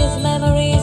his memories.